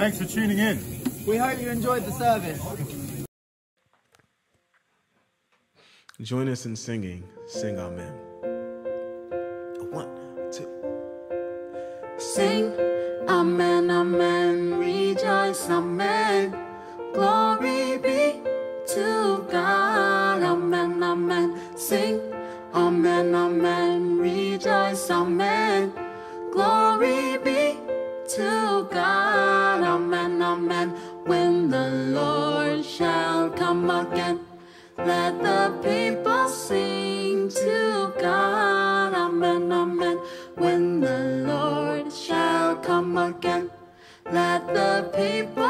Thanks for tuning in. We hope you enjoyed the service. Join us in singing, Sing Amen. One, two. Sing, Amen, Amen, rejoice, Amen, glory. people.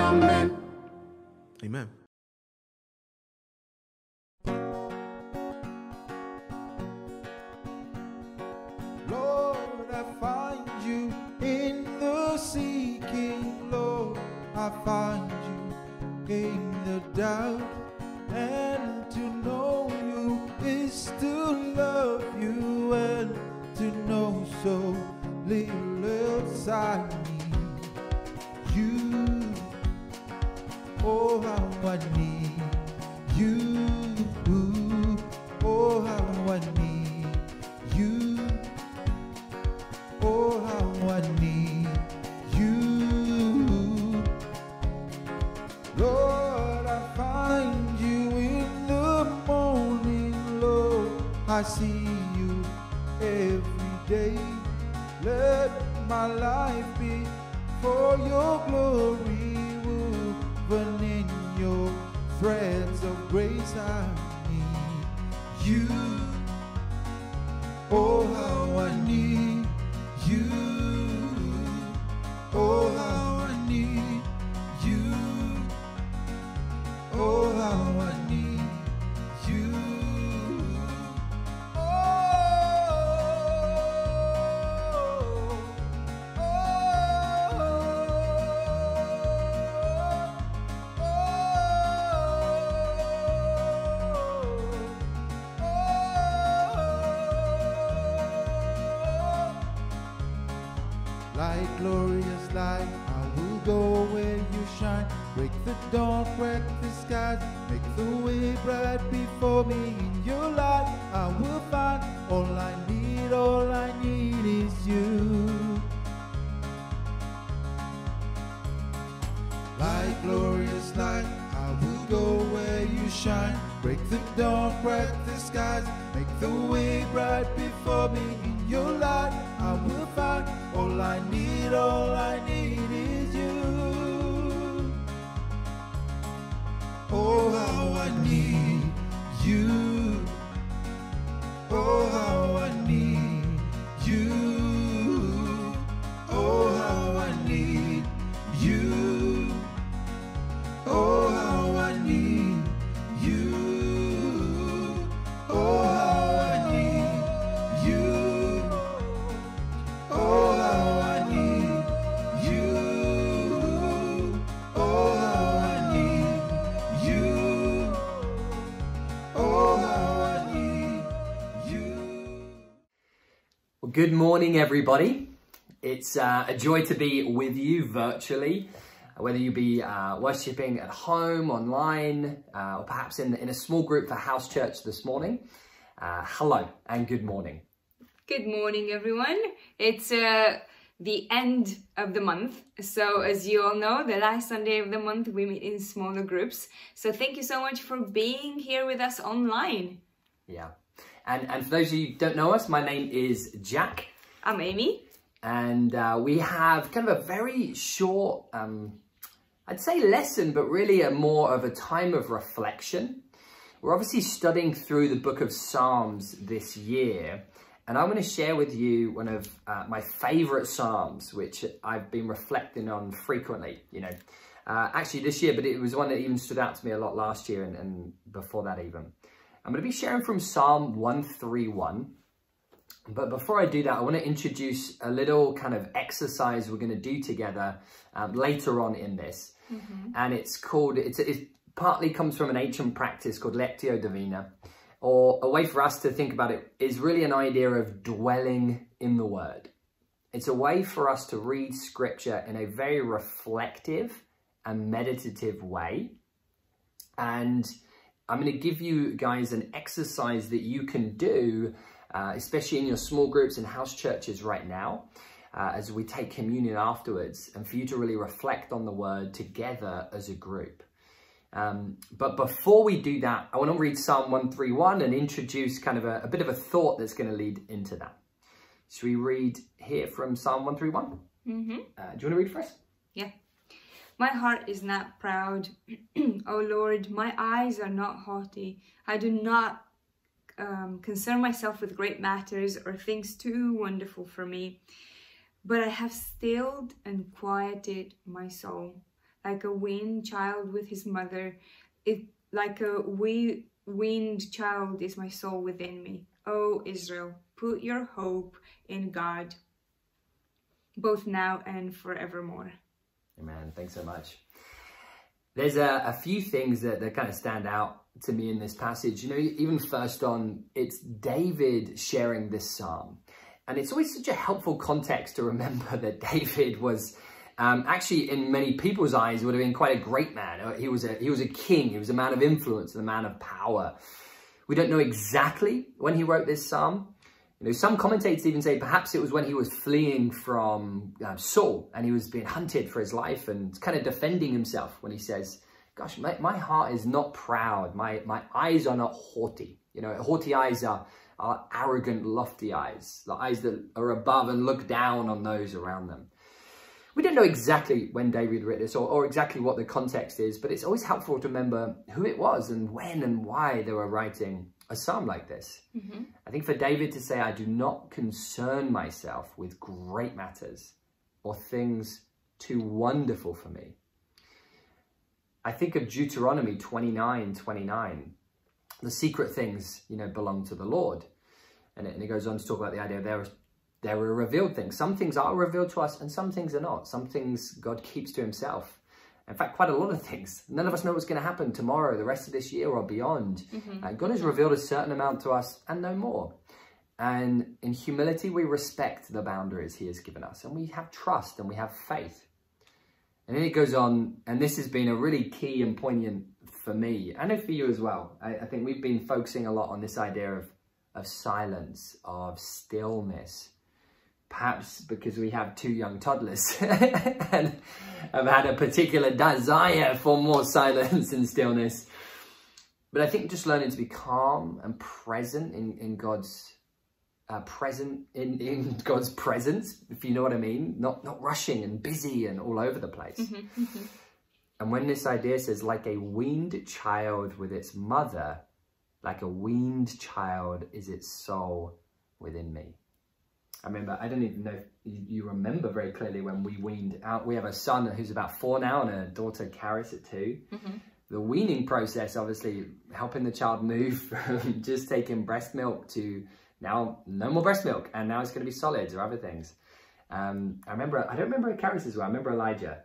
amen, amen. Lord, I find you in the seeking, Lord. I find you in the doubt. And to know you is to love you, and to know so little else I Oh, how I need you. Oh, how I need you. Oh, how I need you. Lord, I find you in the morning, Lord. I see you every day. Let my life be for your glory even in your threads of grace I need you. Oh, how I need good morning, everybody. It's uh, a joy to be with you virtually, whether you be uh, worshipping at home, online, uh, or perhaps in, in a small group for house church this morning. Uh, hello and good morning. Good morning, everyone. It's uh, the end of the month. So, as you all know, the last Sunday of the month we meet in smaller groups. So, thank you so much for being here with us online. Yeah. And, and for those of you who don't know us, my name is Jack. I'm Ami. And uh, we have kind of a very short, um, I'd say lesson, but really a more of a time of reflection. We're obviously studying through the book of Psalms this year. And I'm going to share with you one of uh, my favorite Psalms, which I've been reflecting on frequently, you know, uh, actually this year, but it was one that even stood out to me a lot last year and, and before that even. I'm going to be sharing from Psalm 131. But before I do that, I want to introduce a little kind of exercise we're going to do together um, later on in this. Mm -hmm. And it's called, it's, it partly comes from an ancient practice called Lectio Divina or a way for us to think about it is really an idea of dwelling in the word. It's a way for us to read scripture in a very reflective and meditative way. And I'm going to give you guys an exercise that you can do, uh, especially in your small groups and house churches right now, uh, as we take communion afterwards, and for you to really reflect on the word together as a group. Um, but before we do that, I want to read Psalm 131 and introduce kind of a, a bit of a thought that's going to lead into that. Should we read here from Psalm 131? Mm -hmm. uh, do you want to read for us? Yeah. My heart is not proud. o Lord, my eyes are not haughty. I do not um, concern myself with great matters or things too wonderful for me. But I have stilled and quieted my soul like a weaned child with his mother. It like a wee, weaned child is my soul within me. O Israel, put your hope in God, both now and forevermore. Amen. Thanks so much. There's a, a few things that, that kind of stand out to me in this passage. You know, even first on, it's David sharing this psalm. And it's always such a helpful context to remember that David was um, actually in many people's eyes would have been quite a great man. Uh, he was a, he was a king. He was a man of influence a man of power. We don't know exactly when he wrote this psalm. You know, some commentators even say perhaps it was when he was fleeing from uh, Saul and he was being hunted for his life and kind of defending himself when he says, gosh, my, my heart is not proud. My, my eyes are not haughty. You know, haughty eyes are, are arrogant, lofty eyes, the eyes that are above and look down on those around them. We don't know exactly when David wrote this or, or exactly what the context is, but it's always helpful to remember who it was and when and why they were writing a psalm like this. Mm -hmm. I think for David to say, I do not concern myself with great matters or things too wonderful for me. I think of Deuteronomy 29, 29. The secret things, you know, belong to the Lord. And it, and it goes on to talk about the idea there there are revealed things. Some things are revealed to us and some things are not. Some things God keeps to himself. In fact, quite a lot of things. None of us know what's going to happen tomorrow, the rest of this year or beyond. Mm -hmm. uh, God has revealed a certain amount to us and no more. And in humility, we respect the boundaries he has given us. And we have trust and we have faith. And then it goes on, and this has been a really key and poignant for me, and for you as well. I, I think we've been focusing a lot on this idea of, of silence, of stillness, perhaps because we have two young toddlers and have had a particular desire for more silence and stillness. But I think just learning to be calm and present in, in God's uh, present in, in God's presence, if you know what I mean, not not rushing and busy and all over the place. Mm -hmm, mm -hmm. And when this idea says, like a weaned child with its mother, like a weaned child is its soul within me. I remember, I don't even know if you remember very clearly when we weaned out. We have a son who's about four now and a daughter, Caris, at 2 mm -hmm. The weaning process, obviously, helping the child move from just taking breast milk to now no more breast milk and now it's going to be solids or other things. Um, I remember, I don't remember Caris as well. I remember Elijah.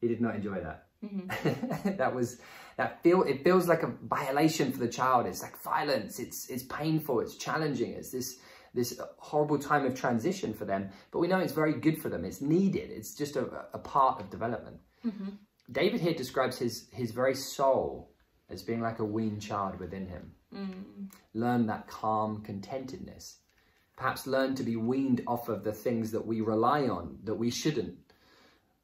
He did not enjoy that. Mm -hmm. that was, that feel, it feels like a violation for the child. It's like violence. It's, it's painful. It's challenging. It's this this horrible time of transition for them, but we know it's very good for them. It's needed. It's just a, a part of development. Mm-hmm. David here describes his, his very soul as being like a weaned child within him. Mm-hmm. Learn that calm contentedness. Perhaps learn to be weaned off of the things that we rely on, that we shouldn't.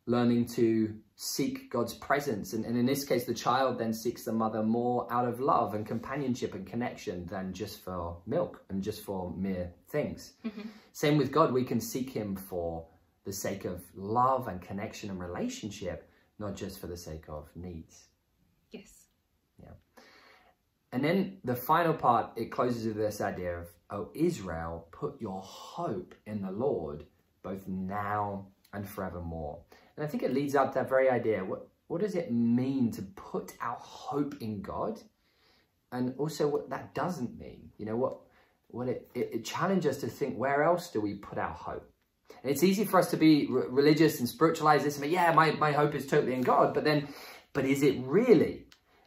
Learning to seek God's presence. And, and in this case, the child then seeks the mother more out of love and companionship and connection than just for milk and just for mere things. Mm-hmm. Same with God, we can seek Him for the sake of love and connection and relationship, not just for the sake of needs. Yes. Yeah. And then the final part, it closes with this idea of, oh, Israel, put your hope in the Lord, both now and forevermore. And I think it leads up to that very idea. What, what does it mean to put our hope in God? And also what that doesn't mean. You know, what, what it, it, it challenges us to think, where else do we put our hope? And it's easy for us to be re- religious and spiritualize this and be, yeah, my, my hope is totally in God. But then, but is it really?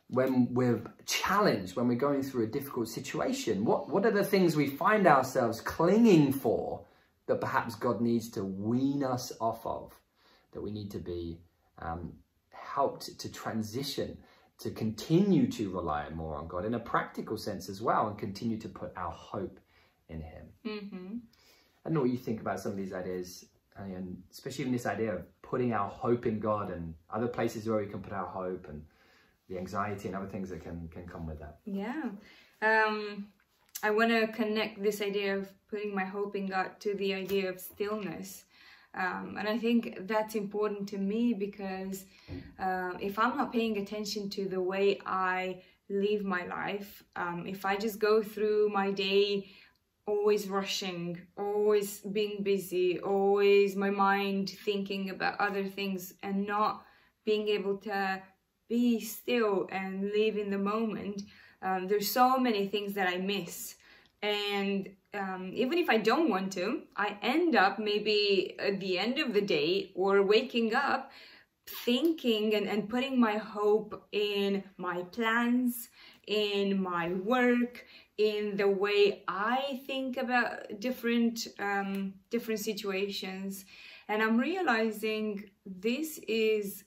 when we're challenged, when we're going through a difficult situation? What, what are the things we find ourselves clinging for that perhaps God needs to wean us off of, that we need to be um, helped to transition, to continue to rely more on God in a practical sense as well, and continue to put our hope in Him? Mm-hmm. I don't know what you think about some of these ideas, and especially even this idea of putting our hope in God and other places where we can put our hope and the anxiety and other things that can can come with that. Yeah. Um, I want to connect this idea of putting my hope in God to the idea of stillness. Um, and I think that's important to me because uh, if I'm not paying attention to the way I live my life, um, if I just go through my day always rushing, always being busy, always my mind thinking about other things and not being able to be still and live in the moment. Um, there's so many things that I miss. And um, even if I don't want to, I end up maybe at the end of the day or waking up thinking and, and putting my hope in my plans, in my work, in the way I think about different um, different situations. And I'm realizing this is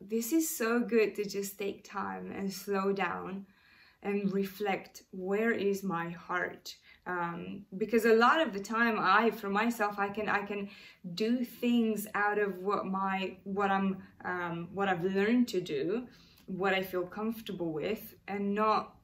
this is so good to just take time and slow down and reflect where is my heart? Um, because a lot of the time i for myself i can i can do things out of what my what i'm um, what i've learned to do what i feel comfortable with and not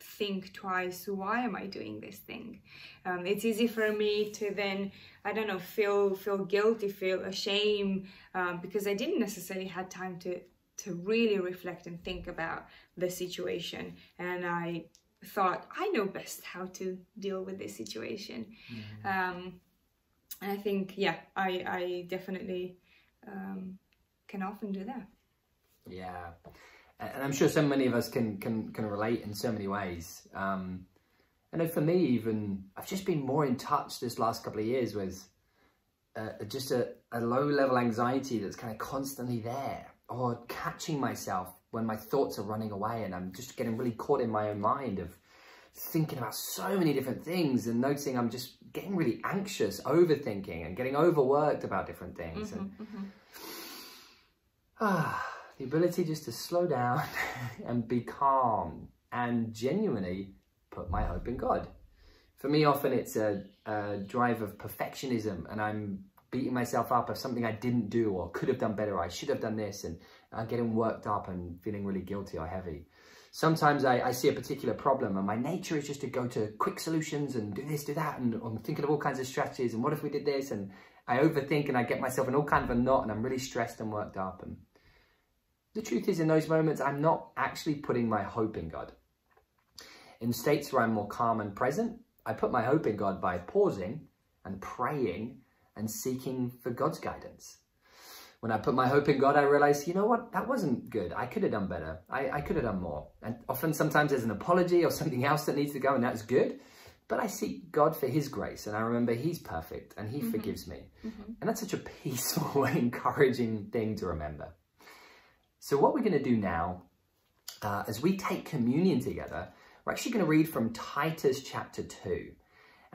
think twice why am i doing this thing? Um, it's easy for me to then i don't know feel feel guilty feel ashamed um, because i didn't necessarily had time to to really reflect and think about the situation. And i thought i know best how to deal with this situation. Um, and i think yeah i i definitely um, can often do that. Yeah, and I'm sure so many of us can can can relate in so many ways. Um, I know for me, even I've just been more in touch this last couple of years with uh, just a, a low level anxiety that's kind of constantly there, or catching myself when my thoughts are running away, and I'm just getting really caught in my own mind of thinking about so many different things, and noticing I'm just getting really anxious, overthinking, and getting overworked about different things, and ah, the ability just to slow down and be calm and genuinely put my hope in God. For me, often it's a, a drive of perfectionism, and I'm beating myself up of something I didn't do or could have done better. I should have done this, and I'm getting worked up and feeling really guilty or heavy. Sometimes I, I see a particular problem, and my nature is just to go to quick solutions and do this, do that, and I'm thinking of all kinds of strategies. And what if we did this? And I overthink, and I get myself in all kind of a knot, and I'm really stressed and worked up. And the truth is, in those moments, I'm not actually putting my hope in God. In states where I'm more calm and present, I put my hope in God by pausing and praying and seeking for God's guidance. When I put my hope in God, I realize, you know what, that wasn't good. I could have done better. I, I could have done more. And often, sometimes there's an apology or something else that needs to go, and that's good. But I seek God for His grace, and I remember He's perfect and He forgives me. And that's such a peaceful, encouraging thing to remember. So, what we're going to do now, uh, as we take communion together, we're actually going to read from Titus chapter 2.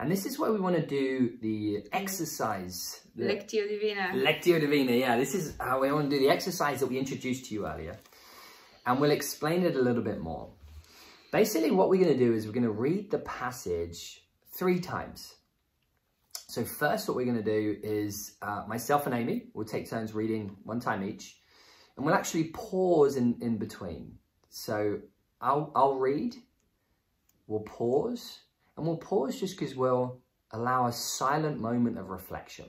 And this is where we want to do the exercise. The Lectio Divina. Lectio Divina, yeah. This is how we want to do the exercise that we introduced to you earlier. And we'll explain it a little bit more. Basically, what we're going to do is we're going to read the passage three times. So first, what we're going to do is uh, myself and Ami will take turns reading one time each. And we'll actually pause in, in between. So I'll, I'll read, we'll pause, and we'll pause just because we'll allow a silent moment of reflection.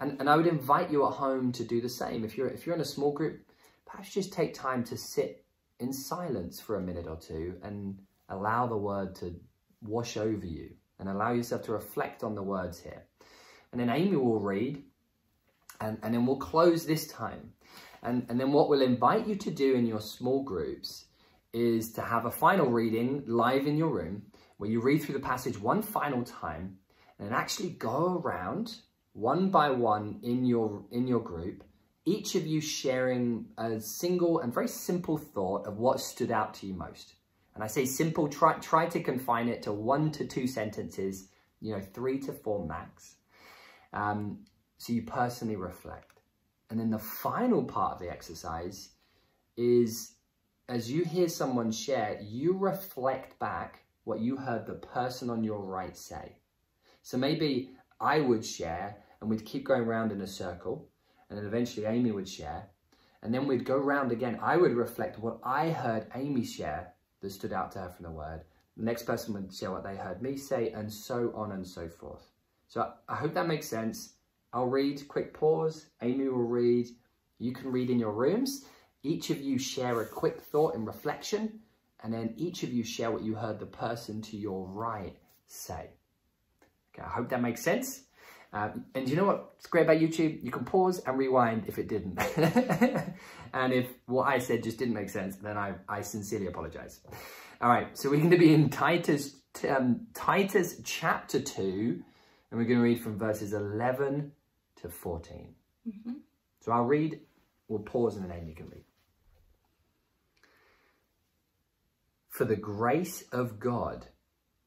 And, and I would invite you at home to do the same. If you're, if you're in a small group, perhaps just take time to sit in silence for a minute or two and allow the word to wash over you and allow yourself to reflect on the words here. And then Ami will read and, and then we'll close this time. And, and then what we'll invite you to do in your small groups is to have a final reading live in your room where you read through the passage one final time and actually go around one by one in your in your group each of you sharing a single and very simple thought of what stood out to you most. And i say simple try try to confine it to one to two sentences you know three to four max. Um, so you personally reflect. And then the final part of the exercise is as you hear someone share you reflect back what you heard the person on your right say. So maybe I would share and we'd keep going around in a circle and then eventually Ami would share and then we'd go round again. I would reflect what I heard Ami share that stood out to her from the word. The next person would share what they heard me say and so on and so forth. So I hope that makes sense. I'll read, quick pause. Ami will read. You can read in your rooms. Each of you share a quick thought and reflection and then each of you share what you heard the person to your right say. Okay, I hope that makes sense. Um, and you know what's great about YouTube? You can pause and rewind if it didn't. and if what I said just didn't make sense, then I, I sincerely apologize. All right, so we're going to be in Titus, um, Titus chapter 2, and we're going to read from verses 11 to 14. Mm -hmm. So I'll read, we'll pause, and then you can read. For the grace of God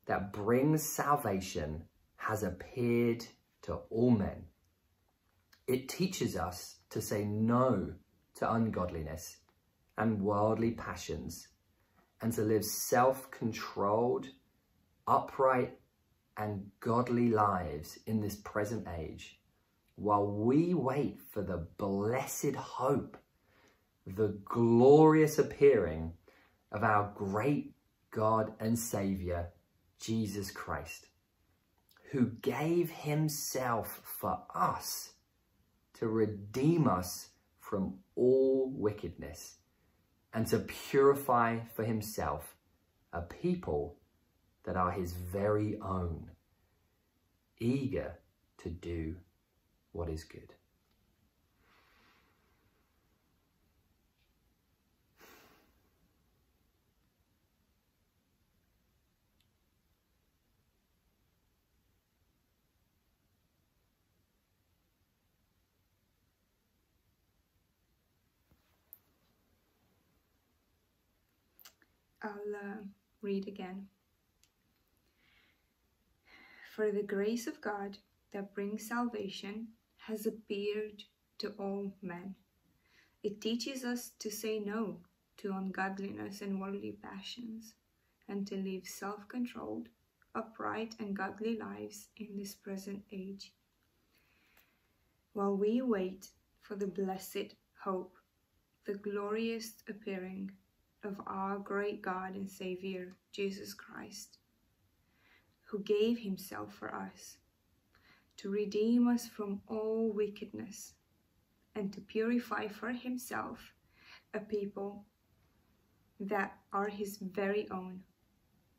that brings salvation has appeared to all men. It teaches us to say no to ungodliness and worldly passions and to live self-controlled, upright and godly lives in this present age while we wait for the blessed hope, the glorious appearing of our great God and Saviour, Jesus Christ, who gave himself for us to redeem us from all wickedness and to purify for himself a people that are his very own, eager to do what is good. I'll uh, read again. For the grace of God that brings salvation has appeared to all men. It teaches us to say no to ungodliness and worldly passions and to live self-controlled, upright and godly lives in this present age. While we wait for the blessed hope, the glorious appearing of our great God and Savior, Jesus Christ, who gave himself for us to redeem us from all wickedness and to purify for himself a people that are his very own,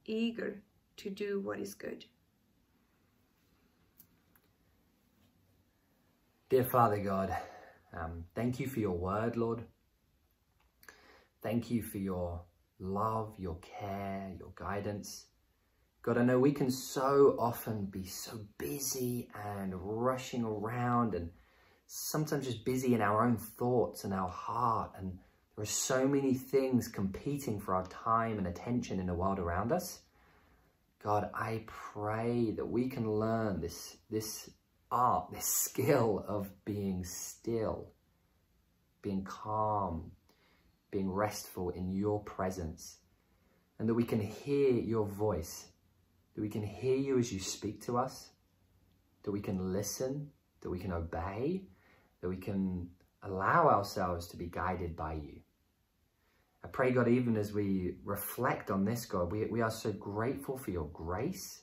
eager to do what is good. Dear Father God, um, thank you for your word, Lord. Thank you for your love, your care, your guidance. God, I know we can so often be so busy and rushing around and sometimes just busy in our own thoughts and our heart. And there are so many things competing for our time and attention in the world around us. God, I pray that we can learn this, this art, this skill of being still, being calm, being restful in your presence, and that we can hear your voice, that we can hear you as you speak to us, that we can listen, that we can obey, that we can allow ourselves to be guided by you. I pray, God, even as we reflect on this, God, we, we are so grateful for your grace.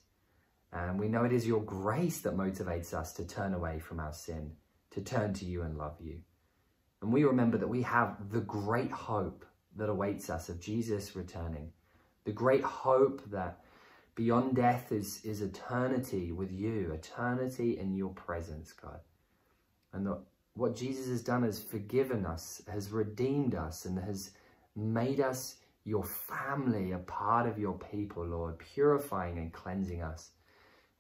And we know it is your grace that motivates us to turn away from our sin, to turn to you and love you. And we remember that we have the great hope that awaits us of Jesus returning, the great hope that beyond death is, is eternity with you, eternity in your presence, God. And that what Jesus has done is forgiven us, has redeemed us, and has made us your family, a part of your people, Lord, purifying and cleansing us.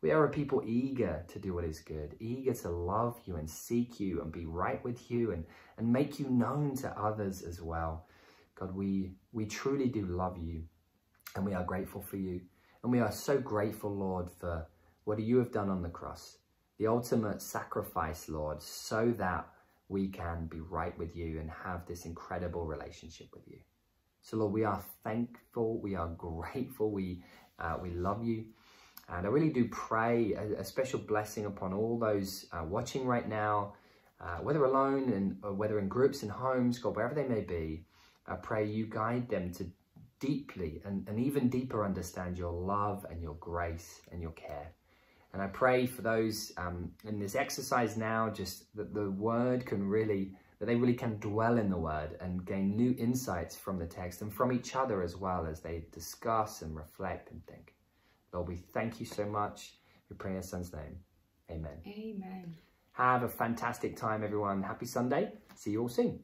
We are a people eager to do what is good, eager to love you and seek you and be right with you and, and make you known to others as well. God, we, we truly do love you and we are grateful for you. And we are so grateful, Lord, for what you have done on the cross, the ultimate sacrifice, Lord, so that we can be right with you and have this incredible relationship with you. So, Lord, we are thankful, we are grateful, we, uh, we love you. And I really do pray a, a special blessing upon all those uh, watching right now, uh, whether alone and whether in groups and homes, God, wherever they may be. I pray you guide them to deeply and, and even deeper understand your love and your grace and your care. And I pray for those um, in this exercise now, just that the word can really, that they really can dwell in the word and gain new insights from the text and from each other as well as they discuss and reflect and think. Lord, we thank you so much. We pray in your son's name. Amen. Amen. Have a fantastic time, everyone. Happy Sunday. See you all soon.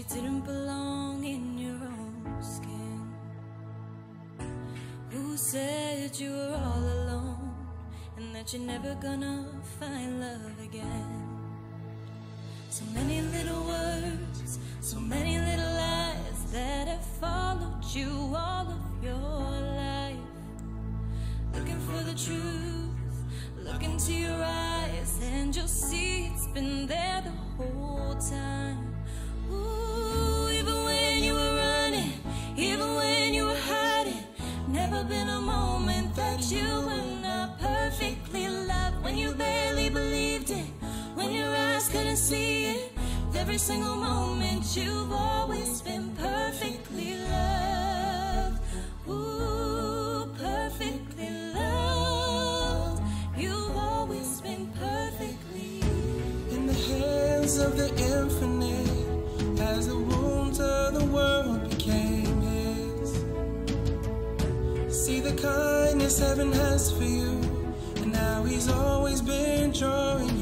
you didn't belong in your own skin? Who said you were all alone and that you're never gonna find love again? So many little words, so many little lies that have followed you all of your life. Looking for the truth, look into your eyes, and you'll see it's been there. every single moment you've always been perfectly loved. Ooh, perfectly loved. You've always been perfectly In the hands of the infinite As the wounds of the world became his. See the kindness heaven has for you And how he's always been drawing you